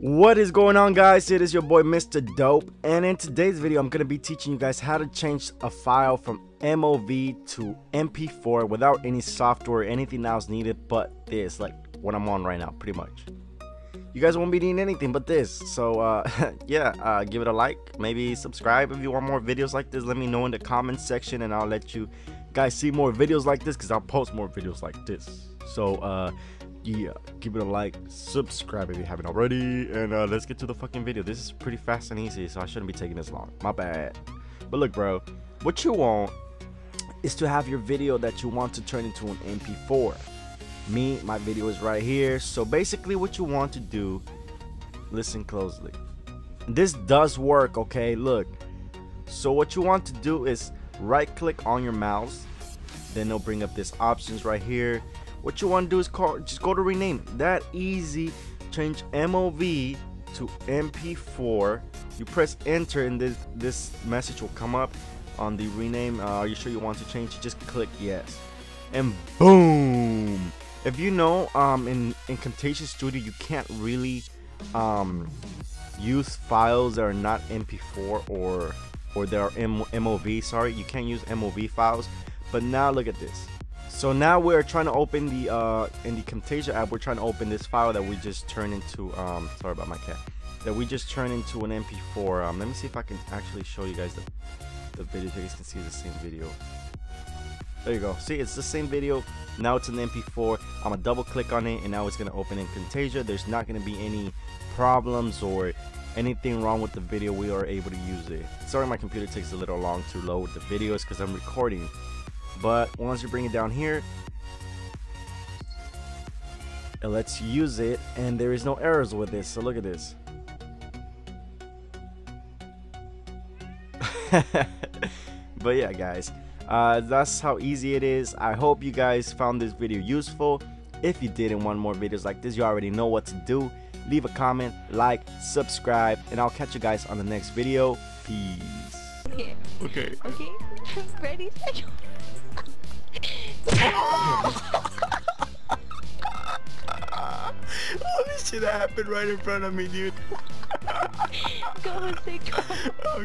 What is going on guys? It is your boy Mr. Dope and in today's video I'm going to be teaching you guys how to change a file from MOV to MP4 without any software or anything else needed but this like what I'm on right now pretty much. You guys won't be needing anything but this so uh, yeah uh, give it a like maybe subscribe if you want more videos like this let me know in the comments section and I'll let you guys see more videos like this because I'll post more videos like this so uh yeah give it a like subscribe if you haven't already and uh, let's get to the fucking video. This is pretty fast and easy so i shouldn't be taking this long. My bad. But look bro what you want is to have your video that you want to turn into an mp4 me my video is right here. So basically what you want to do listen closely. This does work okay? Look so what you want to do is right click on your mouse then it'll bring up this options right here what you want to do is call just go to rename that easy change MOV to MP4 you press enter and this this message will come up on the rename. Uh, are you sure you want to change just click yes. And boom! If you know um, in in Camtasia Studio you can't really um, use files that are not MP4 or or they are M MOV sorry you can't use MOV files. But now look at this so now we're trying to open the uh, in the Camtasia app. We're trying to open this file that we just turned into. Um, sorry about my cat. That we just turned into an MP4. Um, let me see if I can actually show you guys the the video. So you guys can see the same video. There you go. See, it's the same video. Now it's an MP4. I'm gonna double click on it, and now it's gonna open in Camtasia. There's not gonna be any problems or anything wrong with the video. We are able to use it. Sorry, my computer takes a little long to load the videos because I'm recording but once you bring it down here it lets you use it and there is no errors with this. So look at this. But yeah guys uh, that's how easy it is. I hope you guys found this video useful. If you did and want more videos like this you already know what to do. Leave a comment like subscribe and I'll catch you guys on the next video. Peace. Okay. Okay. Okay. Ready oh, this shit happened right in front of me, dude. go, Jose, go. Oh,